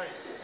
right.